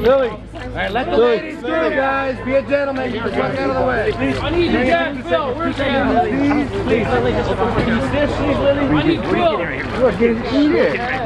Lily. All right, let the ladies through, guys. Be a gentleman. Get the fuck out of the way. I need you, Jack. Phil, where's Jack? Please, please, Lily, just please, please, Lily. I need Bill. Look, get eat it.